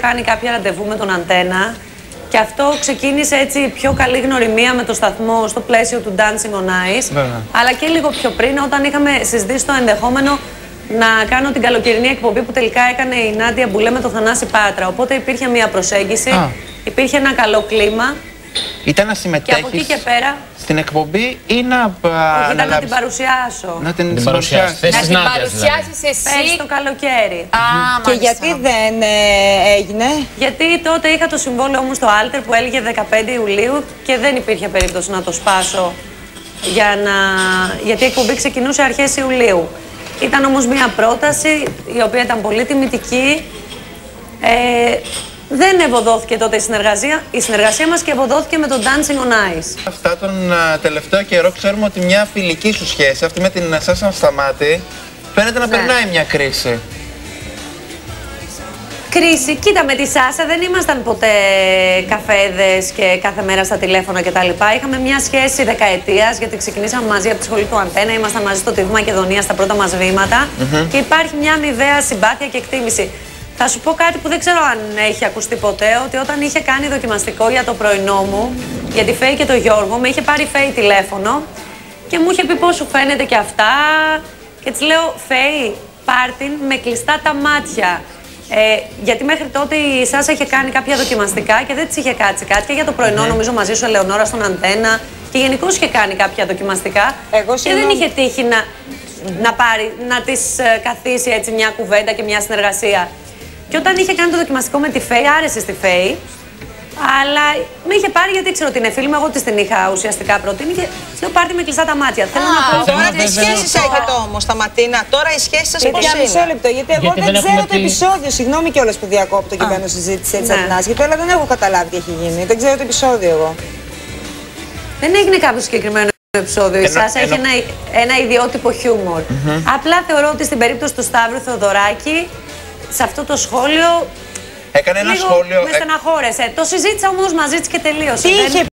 κάνει κάποια ραντεβού με τον Αντένα και αυτό ξεκίνησε έτσι πιο καλή γνωριμία με το σταθμό στο πλαίσιο του Dancing on Ice. Βέβαια. Αλλά και λίγο πιο πριν, όταν είχαμε συζητήσει το ενδεχόμενο να κάνω την καλοκαιρινή εκπομπή που τελικά έκανε η Νάντια Μπουλέ με το Θανάση Πάτρα. Οπότε υπήρχε μια προσέγγιση, Α. υπήρχε ένα καλό κλίμα Ήταν να και συμμετέχει από εκεί και πέρα. Στην εκπομπή ή να. α, Όχι, ήταν να αναλάβεις- την παρουσιάσω. Να την, Την παρουσιάσεις. παρουσιάσεις. Θες Να της την Νάντιας, δηλαδή. παρουσιάσεις Πέρσι εσύ. το καλοκαίρι. Α, Και μάλιστα. γιατί δεν ε, έγινε; Γιατί τότε είχα το συμβόλαιο μου στο Alter που έλεγε 15 Ιουλίου και δεν υπήρχε περίπτωση να το σπάσω για να... γιατί η εκπομπή ξεκινούσε αρχές Ιουλίου. Ήταν όμως μια πρόταση η οποία ήταν πολύ τιμητική. Ε, δεν ευωδόθηκε τότε η συνεργασία, η συνεργασία μας και ευωδόθηκε με το Dancing on Ice. Αυτά τον α, τελευταίο καιρό ξέρουμε ότι μια φιλική σου σχέση, αυτή με την Σάσα Σταμάτη, φαίνεται να Ναι. περνάει μια κρίση. Κρίση. Κοίτα, με τη Σάσα δεν ήμασταν ποτέ καφέδες και κάθε μέρα στα τηλέφωνα κτλ. Είχαμε μια σχέση δεκαετίας, γιατί ξεκινήσαμε μαζί από τη σχολή του Αντένα, ήμασταν μαζί στο TV Μακεδονίας στα πρώτα μας βήματα και υπάρχει μια αμοιβαία συμπάθεια και εκτίμηση. Θα σου πω κάτι που δεν ξέρω αν έχει ακουστεί ποτέ, ότι όταν είχε κάνει δοκιμαστικό για το πρωινό μου, για τη Φέη και τον Γιώργο, με είχε πάρει η Φέη τηλέφωνο και μου είχε πει πώς σου φαίνεται και αυτά. Και της λέω, Φέη, πάρτιν με κλειστά τα μάτια. Ε, γιατί μέχρι τότε η Σάσα είχε κάνει κάποια δοκιμαστικά και δεν της είχε κάτσει κάτι. Και για το πρωινό, νομίζω μαζί σου, Ελεονόρα στον Αντένα. Και γενικώς είχε κάνει κάποια δοκιμαστικά. Εγώ, και δεν συγγνώμη. είχε τύχει να, να, πάρει, να της καθίσει έτσι μια κουβέντα και μια συνεργασία. Και όταν είχε κάνει το δοκιμαστικό με τη Φέη, άρεσε στη Φέη. Αλλά με είχε πάρει γιατί ξέρω ότι είναι φίλη μου. Εγώ της την είχα ουσιαστικά προτείνει και στο πάρτι με κλειστά τα μάτια. Θέλω να πω. Τώρα τι δεν σχέσεις ξέρω. έχετε όμως, Σταματίνα. Τώρα οι σχέσεις σας πώς Για μισό είναι; λεπτό, γιατί εγώ Γιατί δεν, δεν ξέρω έχουμε το τη- επεισόδιο. Συγγνώμη κιόλας που διακόπτω και μπαίνω στη συζήτηση έτσι Ναι. από την άσχετη, αλλά δεν έχω καταλάβει τι έχει γίνει. Δεν ξέρω το επεισόδιο εγώ. Δεν έγινε κάποιο συγκεκριμένο επεισόδιο. Η Εννο- Σάσα έχει εννο- ένα, ένα ιδιότυπο χιούμορ. Απλά θεωρώ ότι στην περίπτωση του Σταύρου Θεοδωράκη, σε αυτό το σχόλιο. Έκανε ένα λίγο σχόλιο. Με στεναχώρεσε. Το συζήτησα όμως μαζί της και τελείωσε. Τι Δεν- είχε